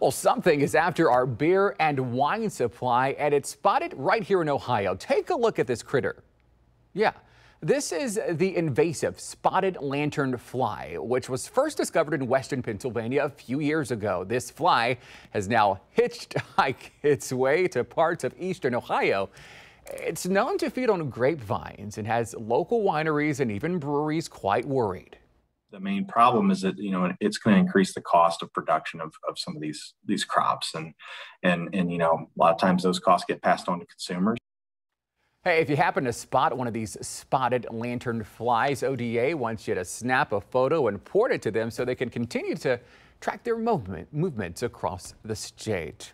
Well, something is after our beer and wine supply, and it's spotted right here in Ohio. Take a look at this critter. Yeah. This is the invasive spotted lantern fly, which was first discovered in western Pennsylvania a few years ago. This fly has now hitchhiked its way to parts of eastern Ohio. It's known to feed on grapevines and has local wineries and even breweries quite worried the main problem is that you know it's going to increase the cost of production of, of some of these these crops and and and you know a lot of times those costs get passed on to consumers Hey, if you happen to spot one of these spotted lantern flies, ODA wants you to snap a photo and port it to them so they can continue to track their movement movements across the state.